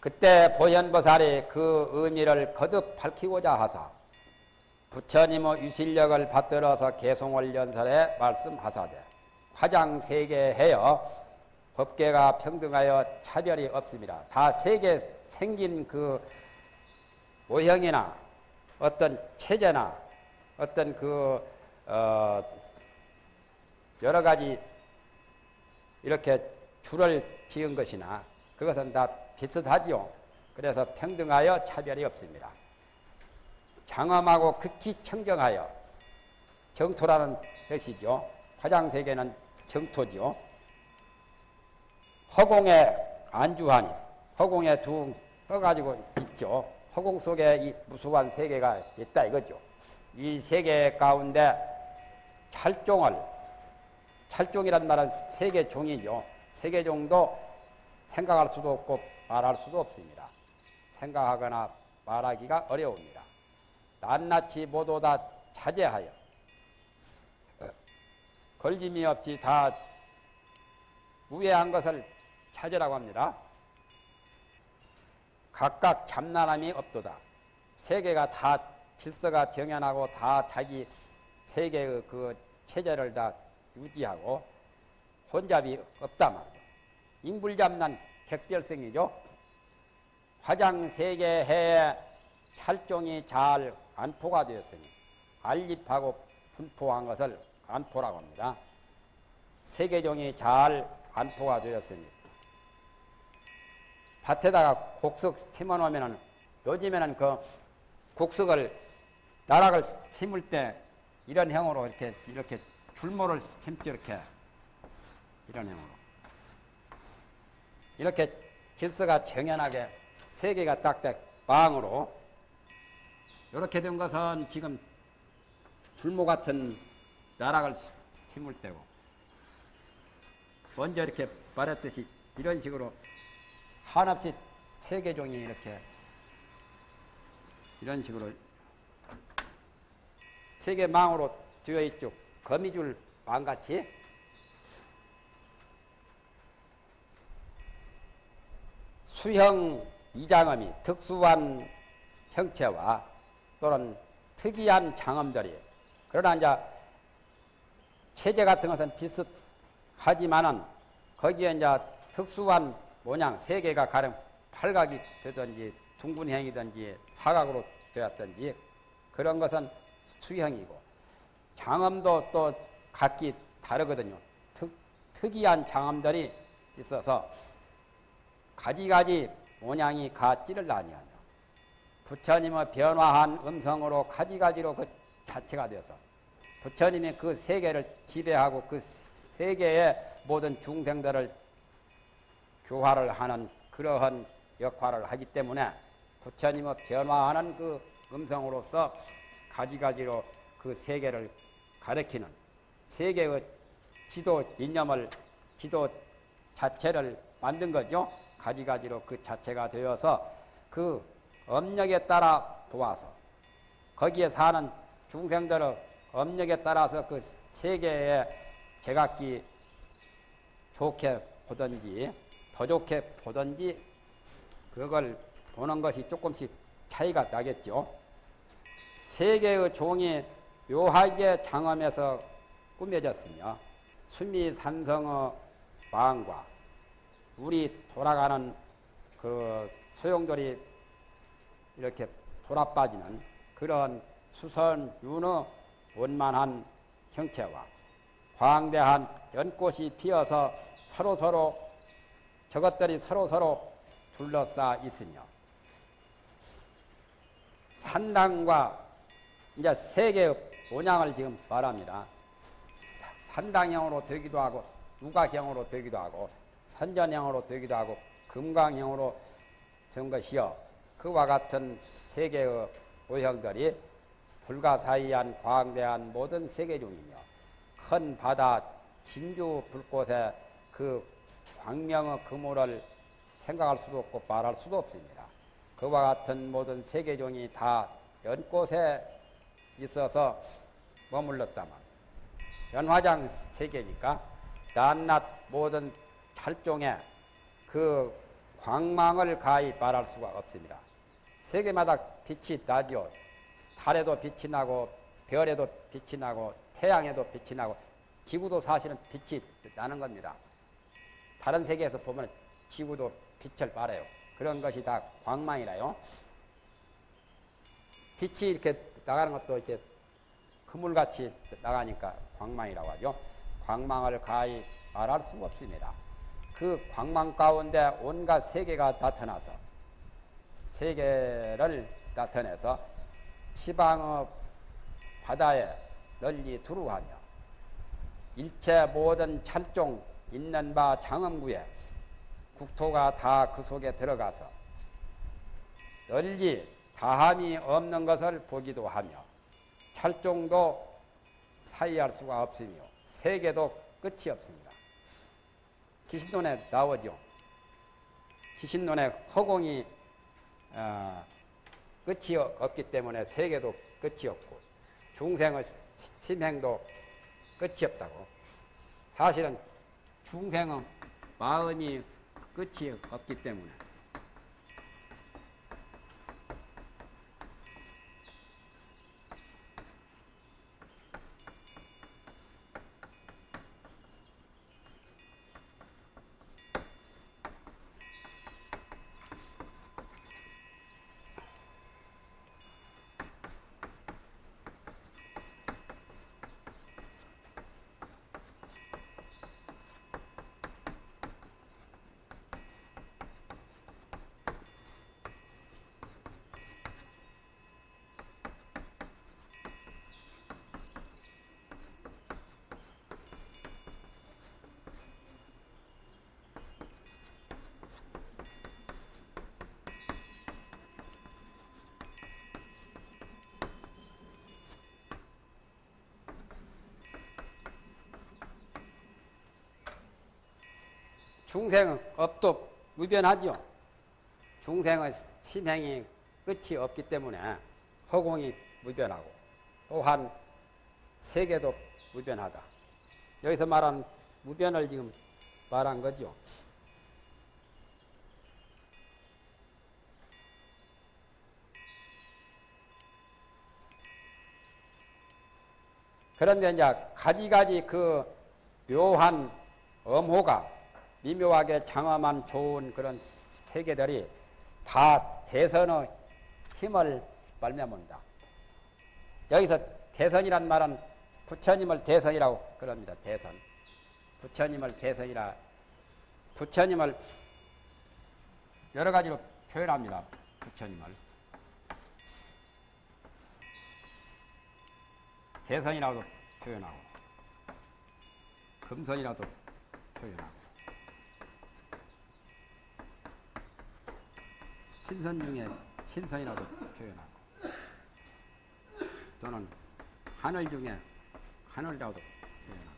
그때 보현보살이 그 의미를 거듭 밝히고자 하사 부처님의 유실력을 받들어서 개송을 연설해 말씀하사되 화장 세계 해여 법계가 평등하여 차별이 없습니다. 다 세계 생긴 그 모형이나 어떤 체제나 어떤 그 어 여러 가지 이렇게 줄을 지은 것이나 그것은 다 비슷하지요. 그래서 평등하여 차별이 없습니다. 장엄하고 극히 청정하여 정토라는 뜻이죠. 화장세계는 정토죠. 허공에 안주하니 허공에 둥 떠가지고 있죠. 허공 속에 이 무수한 세계가 있다 이거죠. 이 세계 가운데 찰종을 찰종이란 말은 세계 종이죠. 세계 종도 생각할 수도 없고 말할 수도 없습니다. 생각하거나 말하기가 어려웁니다. 낱낱이 모두 다 자제하여 걸짐이 없이 다 우회한 것을 찾으라고 합니다. 각각 참나함이 없도다. 세계가 다 질서가 정연하고 다 자기 세계의 그 체제를 다 유지하고 혼잡이 없다 말이죠. 인불잡난 객별성이죠. 화장 세계 해에 찰종이 잘 안포가 되었으니 알립하고 분포한 것을 안포라고 합니다. 세계종이 잘 안포가 되었으니 밭에다가 곡석 심어 놓으면은 요즘에는 그 곡석을 나락을 심을 때 이런 형으로 이렇게 이렇게 줄모를 심지 이렇게 이런 형으로 이렇게 질서가 정연하게 세 개가 딱딱 방으로 이렇게 된 것은 지금 줄모 같은 나락을 심을 때고 먼저 이렇게 말했듯이 이런 식으로 한없이 세계종이 이렇게 이런 식으로 세계 망으로 되어 있죠. 거미줄 망같이 수형 이장음이 특수한 형체와 또는 특이한 장엄들이 그러나 이제 체제 같은 것은 비슷하지만은 거기에 이제 특수한 모양 세 개가 가령 팔각이 되든지 둥근형이든지 사각으로 되었든지 그런 것은 수형이고 장엄도 또 각기 다르거든요. 특, 특이한 장엄들이 있어서 가지가지 모양이 같지를 아니하며 부처님의 변화한 음성으로 가지가지로 그 자체가 되어서 부처님이 그 세계를 지배하고 그 세계의 모든 중생들을 교화를 하는 그러한 역할을 하기 때문에 부처님의 변화하는 그 음성으로서 가지가지로 그 세계를 가리키는 세계의 지도 이념을 지도 자체를 만든 거죠. 가지가지로 그 자체가 되어서 그 업력에 따라 보아서 거기에 사는 중생들의 업력에 따라서 그 세계에 제각기 좋게 보든지 더 좋게 보든지 그걸 보는 것이 조금씩 차이가 나겠죠. 세계의 종이 묘하게 장엄해서 꾸며졌으며 수미 산성의 왕과 우리 돌아가는 그 소용돌이 이렇게 돌아 빠지는 그런 수선 윤의 원만한 형체와 광대한 연꽃이 피어서 서로 서로 저것들이 서로 서로 둘러싸 있으며 산당과 이제 세 개의 모양을 지금 말합니다. 산당형으로 되기도 하고 누각형으로 되기도 하고 선전형으로 되기도 하고 금강형으로 된 것이요. 그와 같은 세 개의 모형들이 불가사의한 광대한 모든 세계 중이며 큰 바다 진주 불꽃에 그 광명의 그물을 생각할 수도 없고 말할 수도 없습니다. 그와 같은 모든 세계종이 다 연꽃에 있어서 머물렀다만 연화장 세계니까 낱낱 모든 찰종에 그 광망을 가히 말할 수가 없습니다. 세계마다 빛이 나지요. 달에도 빛이 나고 별에도 빛이 나고 태양에도 빛이 나고 지구도 사실은 빛이 나는 겁니다. 다른 세계에서 보면 지구도 빛을 발해요. 그런 것이 다 광망이라요. 빛이 이렇게 나가는 것도 이렇게 그물같이 나가니까 광망이라고 하죠. 광망을 가히 말할 수 없습니다. 그 광망 가운데 온갖 세계가 나타나서 세계를 나타내서 지방의 바다에 널리 두루하며 일체 모든 찰종 있는 바 장엄구에 국토가 다 그 속에 들어가서 널리 다함이 없는 것을 보기도 하며 찰종도 사이할 수가 없으며 세계도 끝이 없습니다. 기신론에 나오죠. 기신론에 허공이 어, 끝이 없기 때문에 세계도 끝이 없고 중생의 침행도 끝이 없다고. 사실은 중생의 마음이 끝이 없기 때문에 중생은 업도 무변하죠. 중생의 심행이 끝이 없기 때문에 허공이 무변하고 또한 세계도 무변하다. 여기서 말한 무변을 지금 말한 거죠. 그런데 이제 가지가지 그 묘한 엄호가 미묘하게 장엄한 좋은 그런 세계들이 다 대선의 힘을 말미암는다. 여기서 대선이란 말은 부처님을 대선이라고 그럽니다. 대선. 부처님을 대선이라 부처님을 여러 가지로 표현합니다. 부처님을. 대선이라고도 표현하고 금선이라도 표현하고 신선 중에 신선이라고 표현하고 또는 하늘 중에 하늘이라고도 표현하고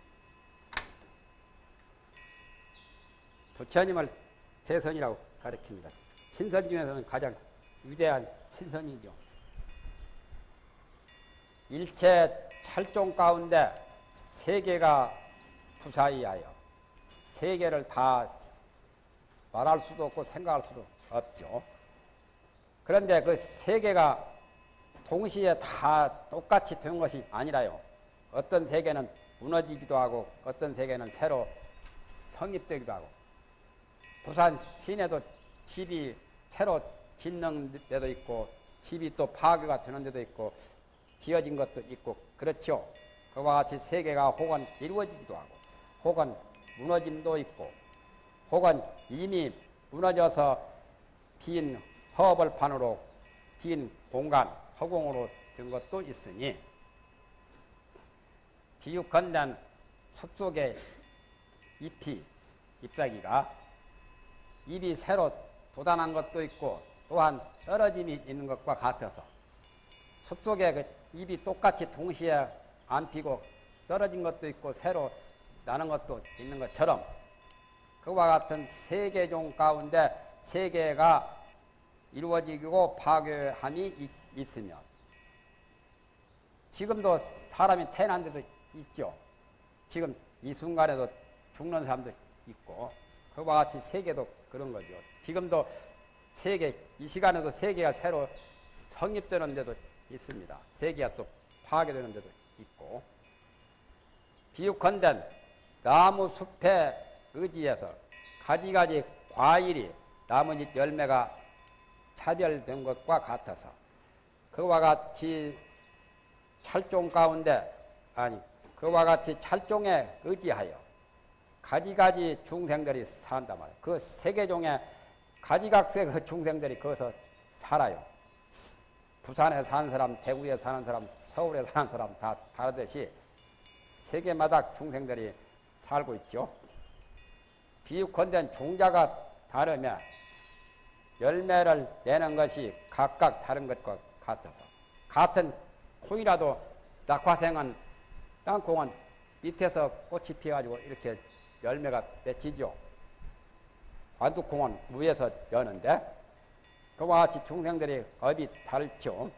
부처님을 대선이라고 가르칩니다. 신선 중에서는 가장 위대한 신선이죠. 일체 찰종 가운데 세계가 부사이하여 세계를 다 말할 수도 없고 생각할 수도 없죠. 그런데 그 세계가 동시에 다 똑같이 된 것이 아니라요. 어떤 세계는 무너지기도 하고 어떤 세계는 새로 성립되기도 하고 부산 시내도 집이 새로 짓는 데도 있고 집이 또 파괴가 되는 데도 있고 지어진 것도 있고 그렇죠. 그와 같이 세계가 혹은 이루어지기도 하고 혹은 무너짐도 있고 혹은 이미 무너져서 빈 허벌판으로 빈 공간, 허공으로 된 것도 있으니 비육건단 숲속의 잎이, 잎사귀가 잎이 새로 돋아난 것도 있고 또한 떨어짐이 있는 것과 같아서 숲속에 그 잎이 똑같이 동시에 안 피고 떨어진 것도 있고 새로 나는 것도 있는 것처럼 그와 같은 세계종 가운데 세계가 이루어지고 파괴함이 있, 으면 지금도 사람이 태어난 데도 있죠. 지금 이 순간에도 죽는 사람도 있고 그와 같이 세계도 그런 거죠. 지금도 세계, 이 시간에도 세계가 새로 성립되는 데도 있습니다. 세계가 또 파괴되는 데도 있고. 비육컨대 나무 숲에 의지해서 가지가지 과일이 나뭇잎 열매가 차별된 것과 같아서 그와 같이 찰종 가운데 아니 그와 같이 찰종에 의지하여 가지가지 중생들이 산단 말이에요. 그 세계종에 가지각색 그 중생들이 거기서 살아요. 부산에 사는 사람, 대구에 사는 사람, 서울에 사는 사람 다 다르듯이 세계마다 중생들이 살고 있죠. 비유컨대 종자가 다르면 열매를 내는 것이 각각 다른 것과 같아서 같은 콩이라도 낙화생은 땅콩은 밑에서 꽃이 피어가지고 이렇게 열매가 맺히죠. 완두콩은 위에서 여는데 그와 같이 중생들이 업이 다르죠.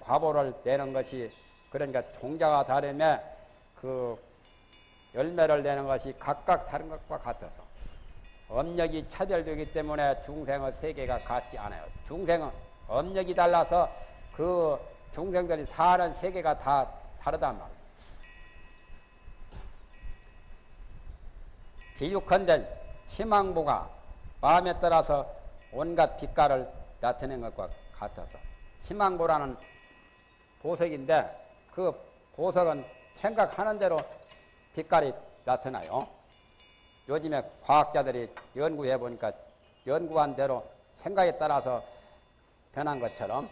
화보를 내는 것이 그러니까 종자가 다르며 그 열매를 내는 것이 각각 다른 것과 같아서 업력이 차별되기 때문에 중생의 세계가 같지 않아요. 중생은 업력이 달라서 그 중생들이 사는 세계가 다 다르단 말이에요. 비육컨대 치망보가 마음에 따라서 온갖 빛깔을 나타낸 것과 같아서 치망보라는 보석인데 그 보석은 생각하는 대로 빛깔이 나타나요. 요즘에 과학자들이 연구해 보니까 연구한 대로 생각에 따라서 변한 것처럼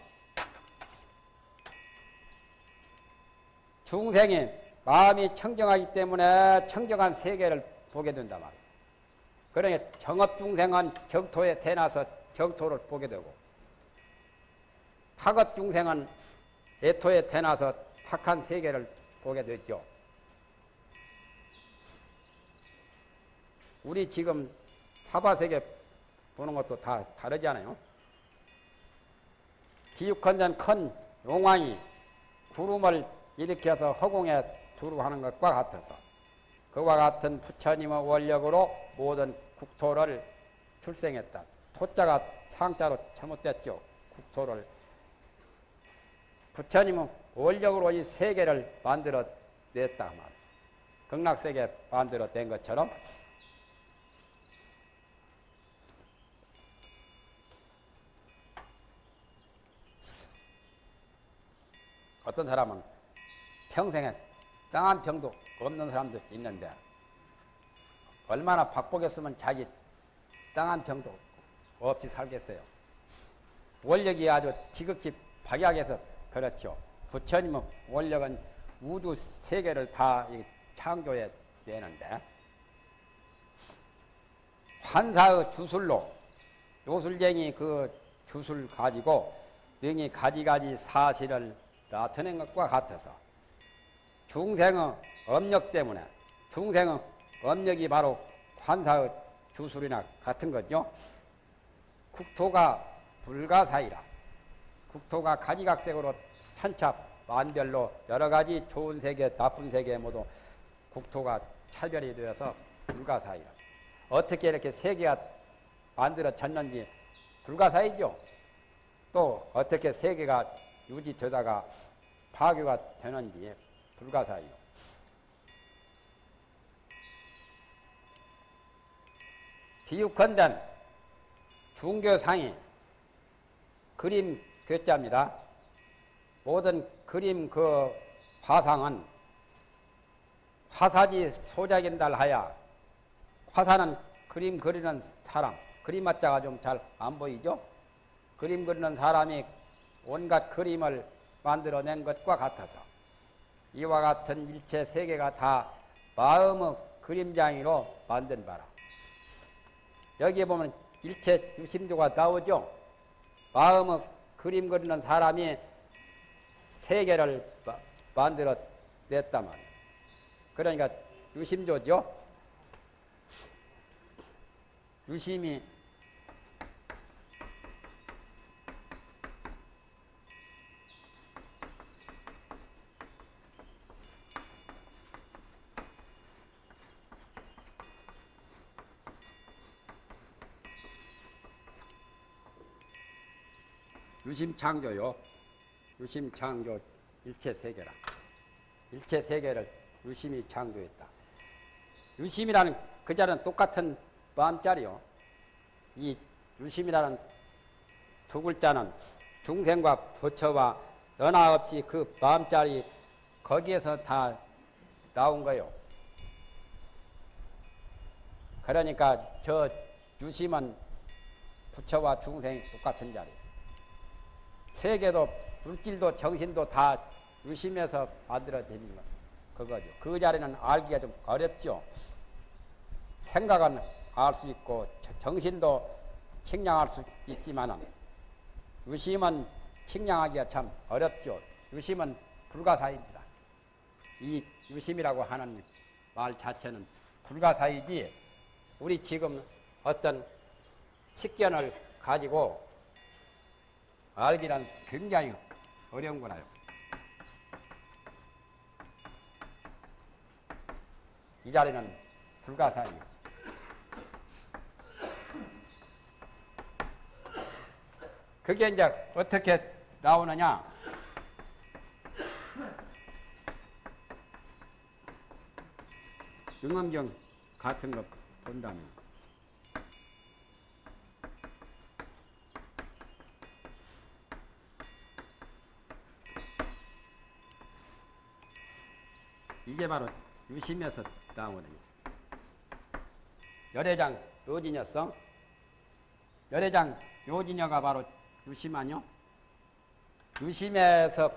중생이 마음이 청정하기 때문에 청정한 세계를 보게 된단 말이에요. 그러니 정업 중생은 정토에 태어나서 정토를 보게 되고 타업 중생은 애토에 태어나서 탁한 세계를 보게 되죠. 우리 지금 사바세계 보는 것도 다 다르잖아요. 기육컨전 큰 용왕이 구름을 일으켜서 허공에 두루 하는 것과 같아서 그와 같은 부처님의 원력으로 모든 국토를 출생했다. 토자가 상자로 잘못됐죠. 국토를. 부처님은 원력으로 이 세계를 만들어 냈다. 말. 극락세계 만들어 낸 것처럼 어떤 사람은 평생에 땅 한 평도 없는 사람도 있는데 얼마나 박복했으면 자기 땅 한 평도 없이 살겠어요. 원력이 아주 지극히 박약해서 그렇죠. 부처님은 원력은 우주 세계를 다 창조해 내는데 환사의 주술로 요술쟁이 그 주술 가지고 능히 가지가지 사실을 나타낸 것과 같아서 중생의 업력 때문에 중생의 업력이 바로 환사의 주술이나 같은 거죠. 국토가 불가사이라 국토가 가지각색으로 천차 만별로 여러 가지 좋은 세계, 나쁜 세계 모두 국토가 차별이 되어서 불가사이라. 어떻게 이렇게 세계가 만들어졌는지 불가사이죠. 또 어떻게 세계가 유지되다가 파괴가 되는지 불가사의요. 비육컨대 중교상이 그림 괴짜입니다. 모든 그림 그 화상은 화사지 소작인달 하야 화사는 그림 그리는 사람 그림자가 좀 잘 안 보이죠? 그림 그리는 사람이 온갖 그림을 만들어낸 것과 같아서 이와 같은 일체 세계가 다 마음의 그림장이로 만든 바라. 여기에 보면 일체 유심도가 나오죠. 마음의 그림 그리는 사람이 세계를 만들어 말이에요. 그러니까 유심조죠. 유심이 유심창조요. 유심창조 일체 세계라. 일체 세계를 유심히 창조했다. 유심이라는 그 자는 똑같은 마음자리요. 이 유심이라는 두 글자는 중생과 부처와 너나 없이 그 마음자리 거기에서 다 나온 거요. 그러니까 저 유심은 부처와 중생이 똑같은 자리. 세계도 물질도 정신도 다 유심해서 만들어진 거 그거죠. 그 자리는 알기가 좀 어렵죠. 생각은 알 수 있고 정신도 측량할 수 있지만은 유심은 측량하기가 참 어렵죠. 유심은 불가사입니다. 이 유심이라고 하는 말 자체는 불가사이지 우리 지금 어떤 식견을 가지고 알기란 굉장히 어려운 거나요. 이 자리는 불가사의요. 그게 이제 어떻게 나오느냐? 영암경 같은 거 본다면 이게 바로 유심에서 나오거든요. 열애장 요진여성 열애장 요진여가 바로 유심 아니요? 유심에서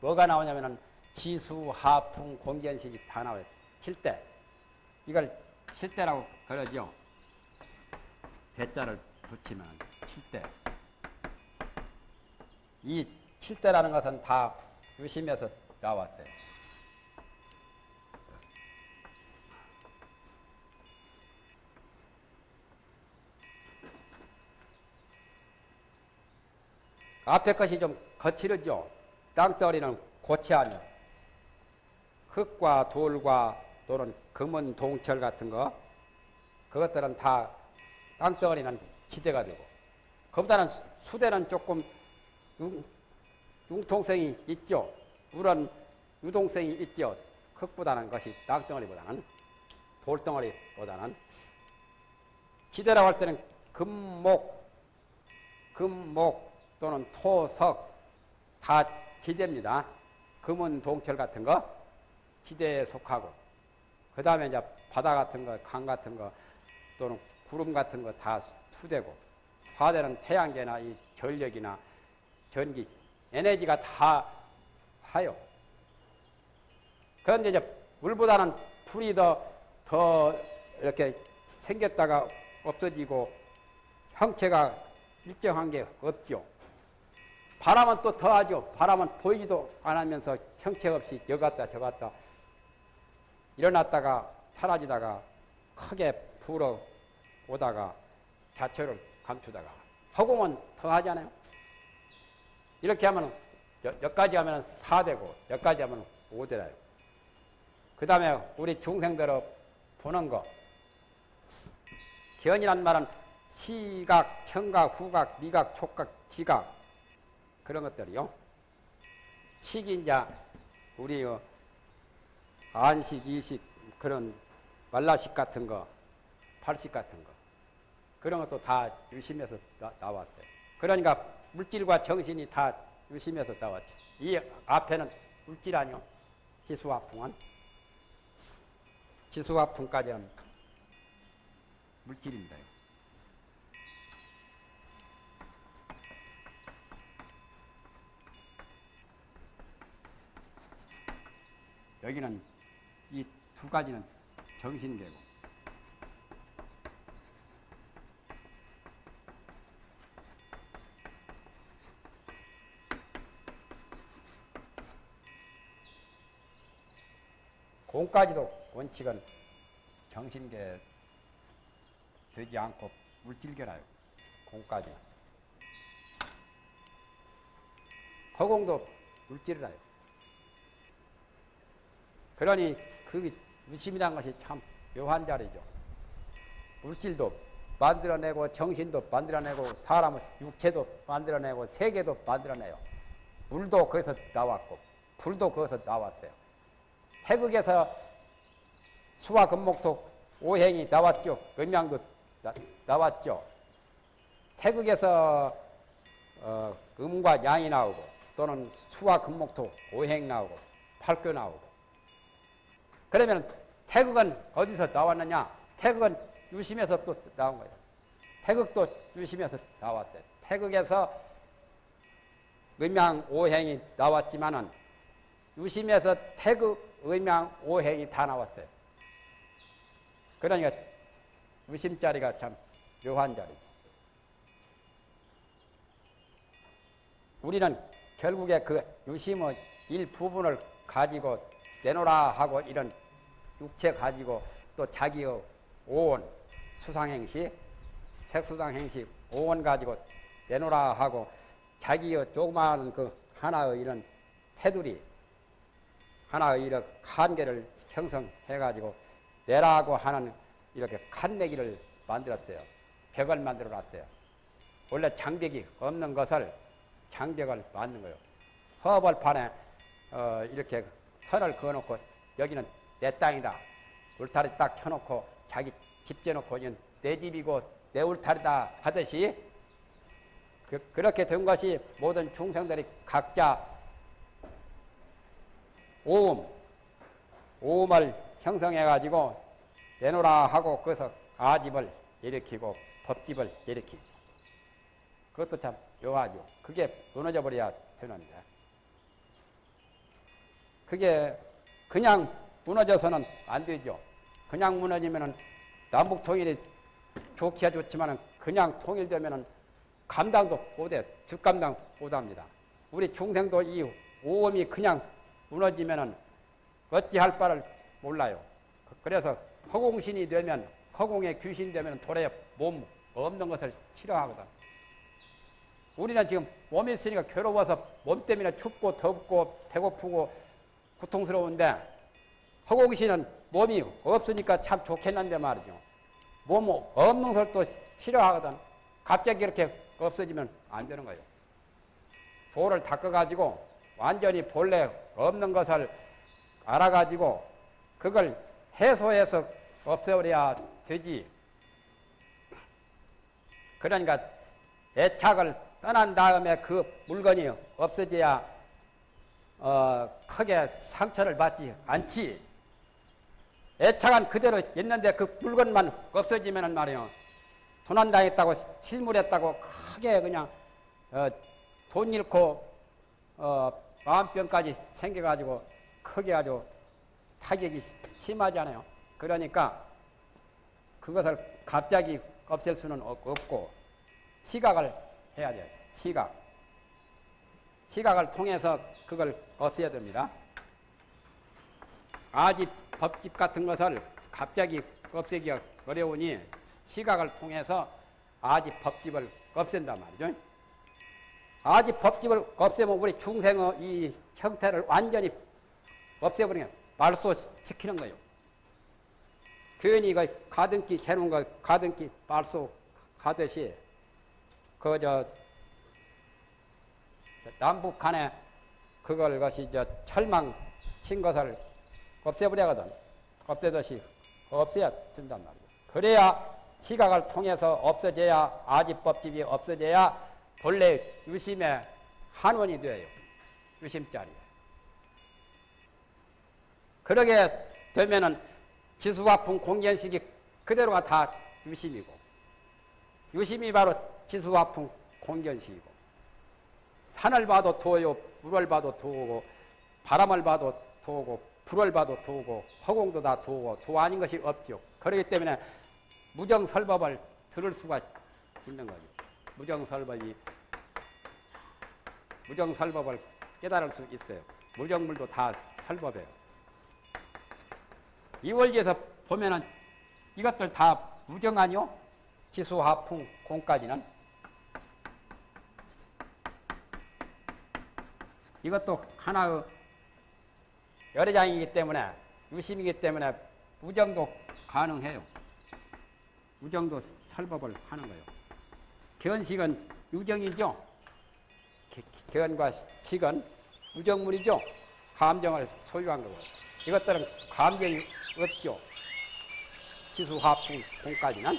뭐가 나오냐면은 지수, 하풍, 공견식이 다 나와요. 칠대. 이걸 칠대라고 그러죠. 대자를 붙이면 칠대. 이 칠대라는 것은 다 유심에서 나왔어요. 앞에 것이 좀 거칠었죠. 땅덩어리는 고치하며 흙과 돌과 또는 금은 동철 같은 거 그것들은 다 땅덩어리는 지대가 되고 그보다는 수대는 조금 융, 융통성이 있죠. 물은 유동성이 있죠. 흙보다는 것이 땅덩어리보다는 돌덩어리보다는 지대라고 할 때는 금목 금목 또는 토, 석 다 지대입니다. 금은 동철 같은 거 지대에 속하고 그 다음에 이제 바다 같은 거, 강 같은 거 또는 구름 같은 거 다 수대고 화대는 태양계나 이 전력이나 전기, 에너지가 다 하요. 그런데 이제 물보다는 풀이 더, 더 이렇게 생겼다가 없어지고 형체가 일정한 게 없죠. 바람은 또 더하죠. 바람은 보이지도 않으면서 형체 없이 여 갔다 저 갔다 일어났다가 사라지다가 크게 불어 오다가 자초를 감추다가 허공은 더하잖아요. 이렇게 하면 여기까지 하면 4되고 여기까지 하면 5되라요. 그 다음에 우리 중생들을 보는 거 견이란 말은 시각, 청각, 후각, 미각, 촉각, 지각 그런 것들이요. 식인자 우리 어, 안식, 이식 그런 말라식 같은 거, 팔식 같은 거 그런 것도 다 유심해서 나, 나왔어요. 그러니까 물질과 정신이 다 유심해서 나왔죠. 이 앞에는 물질 아니요. 지수화풍은 지수화풍까지는 물질입니다. 여기는 이 두 가지는 정신계고 공까지도 원칙은 정신계 되지 않고 물질계라요. 공까지. 허공도 물질이라요. 그러니 그 유심이라는 것이 참 묘한 자리죠. 물질도 만들어내고 정신도 만들어내고 사람의 육체도 만들어내고 세계도 만들어내요. 물도 거기서 나왔고 불도 거기서 나왔어요. 태극에서 수화 금목토 오행이 나왔죠. 음양도 나, 왔죠 태극에서 어, 음과 양이 나오고 또는 수화 금목토 오행 나오고 팔교 나오고 그러면 태극은 어디서 나왔느냐? 태극은 유심에서 또 나온 거예요. 태극도 유심에서 나왔어요. 태극에서 음양 오행이 나왔지만은 유심에서 태극, 음양, 오행이 다 나왔어요. 그러니까 유심 자리가 참 묘한 자리죠. 우리는 결국에 그 유심의 일부분을 가지고 내놓으라 하고 이런 육체 가지고 또 자기의 오원 수상행시 색수상행시 오원 가지고 내놓으라 하고 자기의 조그마한 그 하나의 이런 테두리 하나의 이런 한계를 형성해 가지고 내라고 하는 이렇게 칸내기를 만들었어요. 벽을 만들어 놨어요. 원래 장벽이 없는 것을 장벽을 만든 거예요. 허벌판에 어, 이렇게 선을 그어놓고 여기는 내 땅이다. 울타리 딱 켜놓고 자기 집 지어놓고 내 집이고 내 울타리다 하듯이 그, 그렇게 된 것이 모든 중생들이 각자 오음, 오음을 형성해가지고 내놓으라 하고 그래서 아집을 일으키고 법집을 일으키고 그것도 참 묘하죠. 그게 무너져 버려야 되는데 그게 그냥 무너져서는 안 되죠. 그냥 무너지면은 남북 통일이 좋기야 좋지만은 그냥 통일되면은 감당도 못해. 뒷감당 못합니다. 우리 중생도 이 오음이 그냥 무너지면은 어찌할 바를 몰라요. 그래서 허공신이 되면 허공의 귀신 되면 돌에 몸 없는 것을 싫어하거든. 우리는 지금 몸이 있으니까 괴로워서 몸 때문에 춥고 덥고 배고프고 고통스러운데 허공신은 몸이 없으니까 참 좋겠는데 말이죠. 몸 없는 또 싫어하거든. 갑자기 이렇게 없어지면 안 되는 거예요. 돌을 닦아가지고 완전히 본래 없는 것을 알아가지고 그걸 해소해서 없애버려야 되지. 그러니까 애착을 떠난 다음에 그 물건이 없어져야 어, 크게 상처를 받지 않지. 애착은 그대로 있는데 그 물건만 없어지면 말이요. 도난당했다고 실물했다고 크게 그냥 어, 돈 잃고 어, 마음병까지 생겨가지고 크게 아주 타격이 심하잖아요. 그러니까 그것을 갑자기 없앨 수는 없고 치각을 해야 돼요. 치각. 치각을 통해서 그걸 없애야 됩니다. 아집, 법집 같은 것을 갑자기 없애기가 어려우니 치각을 통해서 아집, 법집을 없앤단 말이죠. 아집, 법집을 없애면 우리 중생의 이 형태를 완전히 없애버리면 말소시키는 거예요. 괜히 그 가등기 해놓은 거 가등기 말소 가듯이 그 저 남북한에 그걸 것이 저 철망 친 것을 없애버려거든. 없애듯이 없애야 된단 말이야. 그래야 지각을 통해서 없어져야 아지법집이 없어져야 본래 유심의 한원이 돼요. 유심자리. 그러게 되면은 지수화풍 공견식이 그대로가 다 유심이고 유심이 바로 지수화풍 공견식이고 산을 봐도 도요 물을 봐도 도고 바람을 봐도 도고 불을 봐도 도고 허공도 다 도고 도 아닌 것이 없죠. 그렇기 때문에 무정설법을 들을 수가 있는 거죠. 무정설법이 무정설법을 깨달을 수 있어요. 무정물도 다 설법이에요. 이월기에서 보면은 이것들 다 무정 아니요? 지수, 하풍, 공까지는 이것도 하나의 여러 장이기 때문에 유심이기 때문에 무정도 가능해요. 우정도 설법을 하는 거예요. 견식은 기- 견과 식은 우정물이죠. 감정을 소유한 거고 이것들은 감정이 없죠. 지수, 화풍, 공까지는